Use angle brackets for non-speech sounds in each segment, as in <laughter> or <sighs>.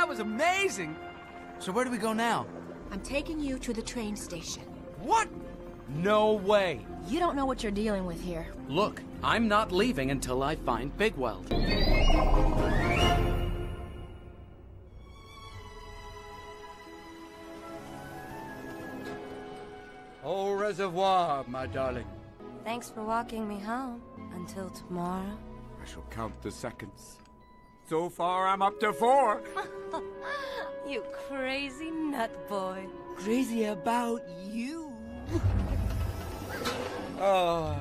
that was amazing! So where do we go now? I'm taking you to the train station. What? No way. You don't know what you're dealing with here. Look, I'm not leaving until I find Big Weld. Au reservoir, my darling. Thanks for walking me home. Until tomorrow. I shall count the seconds. So far, I'm up to four. <laughs> You crazy nut boy. Crazy about you. Oh.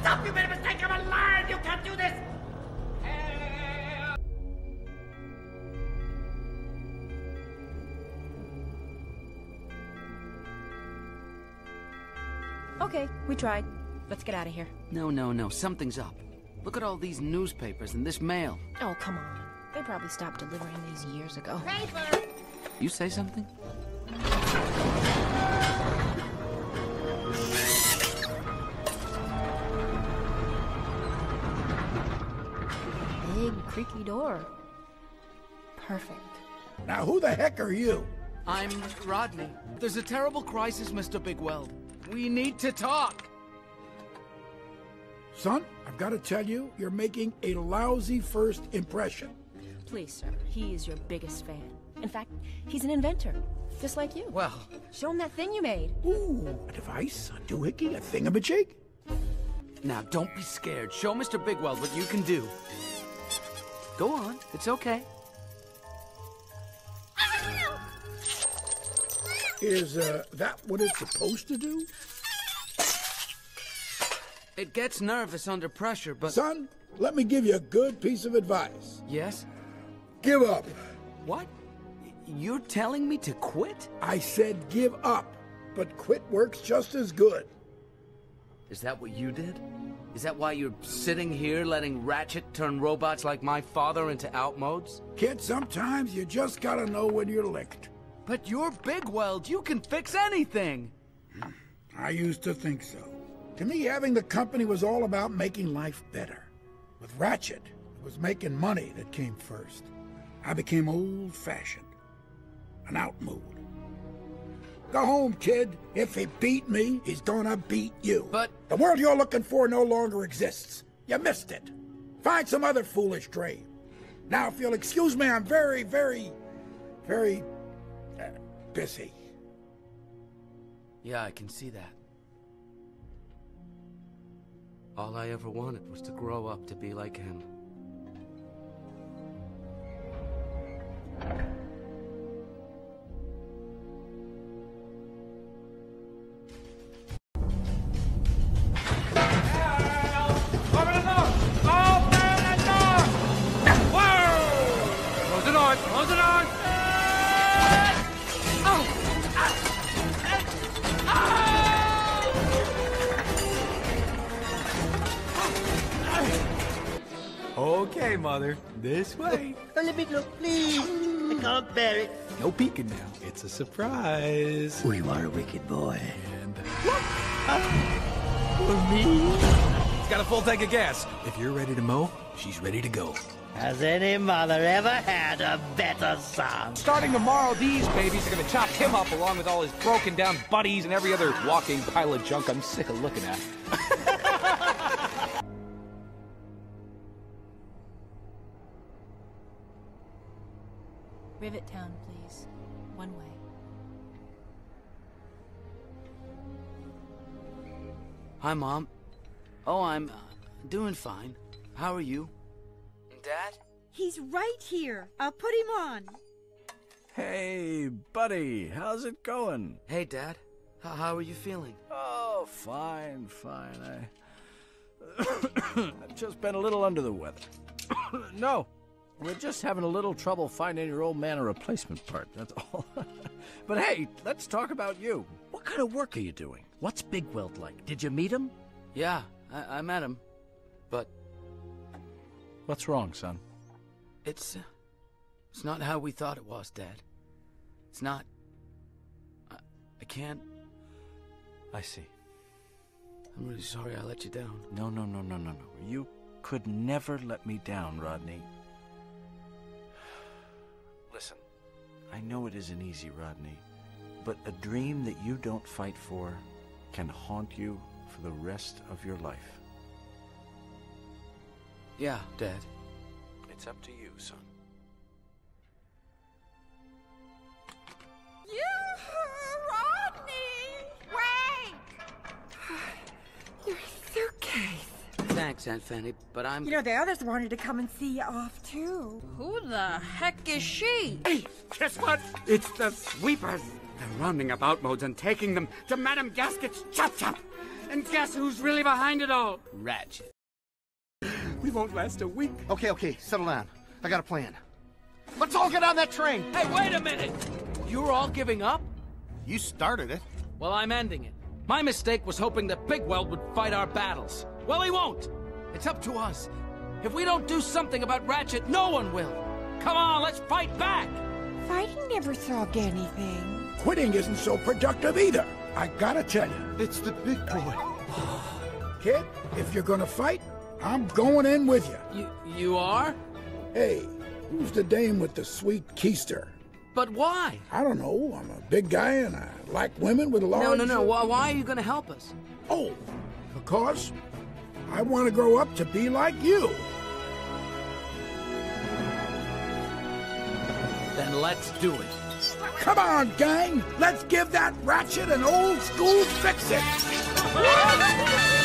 Stop! You made a mistake! I'm alive! You can't do this! Okay, we tried. Let's get out of here. No, no, no. Something's up. Look at all these newspapers and this mail. Oh, come on. They probably stopped delivering these years ago. Paper! You say something? Big, creaky door. Perfect. Now, who the heck are you? I'm Rodney. There's a terrible crisis, Mr. Big Weld. We need to talk. Son, I've got to tell you, you're making a lousy first impression. Please, sir. He is your biggest fan. In fact, he's an inventor. Just like you. Well, Show him that thing you made. Ooh, a device, a doohickey, a thingamajig? now don't be scared. Show Mr. Bigweld what you can do. Go on. It's okay. Is uh, that what it's supposed to do? It gets nervous under pressure, but... Son, let me give you a good piece of advice. Yes? Give up. What? You're telling me to quit? I said give up, but quit works just as good. Is that what you did? Is that why you're sitting here letting Ratchet turn robots like my father into outmodes? Kid, sometimes you just gotta know when you're licked. But you're Big Weld. You can fix anything. I used to think so. To me, having the company was all about making life better. With Ratchet, it was making money that came first. I became old fashioned, an outmode. Go home, kid. If he beat me, he's gonna beat you. But- the world you're looking for no longer exists. You missed it. Find some other foolish dream. Now, if you'll excuse me, I'm very, very, very uh, busy. Yeah, I can see that. All I ever wanted was to grow up to be like him. Okay, Mother. This way. Let me look, please. I can't bear it. No peeking now. It's a surprise. Oh, you are a wicked boy. And ah, For me? it's got a full tank of gas. If you're ready to mow, she's ready to go. Has any mother ever had a better son? Starting tomorrow, these babies are gonna chop him up along with all his broken down buddies and every other walking pile of junk I'm sick of looking at. <laughs> Rivet Town, please. One way. Hi, Mom. Oh, I'm uh, doing fine. How are you? Dad? He's right here. I'll put him on. Hey, buddy. How's it going? Hey, Dad. H- how are you feeling? Oh, fine, fine. I. <coughs> I've just been a little under the weather. <coughs> no, we're just having a little trouble finding your old man a replacement part, that's all. <laughs> but hey, let's talk about you. What kind of work are you doing? What's Big Weld like? Did you meet him? Yeah, I, I met him. But What's wrong, son? it's. Uh, it's not how we thought it was, Dad. It's not. I, I can't. I see. I'm really sorry I let you down. No, no, no, no, no, no. You could never let me down, Rodney. I know it isn't easy, Rodney, but a dream that you don't fight for can haunt you for the rest of your life. Yeah, Dad. It's up to you, son. Rodney! Thanks, Aunt Fanny, but I'm. You know, the others wanted to come and see you off, too. Who the heck is she? Hey, guess what? It's the sweepers. They're rounding up outmodes and taking them to Madame Gasket's chop chop. And guess who's really behind it all? Ratchet. We won't last a week. Okay, okay, settle down. I got a plan. Let's all get on that train. Hey, wait a minute! You're all giving up? You started it. Well, I'm ending it. My mistake was hoping that Bigweld would fight our battles. Well, he won't. It's up to us. If we don't do something about Ratchet, no one will. Come on, let's fight back! Fighting never solved anything. Quitting isn't so productive either. I gotta tell you. It's the big boy. <sighs> Kid, if you're gonna fight, I'm going in with you. You, you are? Hey, who's the dame with the sweet keister? But why? I don't know. I'm a big guy and I like women with a large... No, no, no. Why, why are you gonna help us? Oh, because I want to grow up to be like you. Then let's do it. Come on, gang. Let's give that ratchet an old school fix it. <laughs>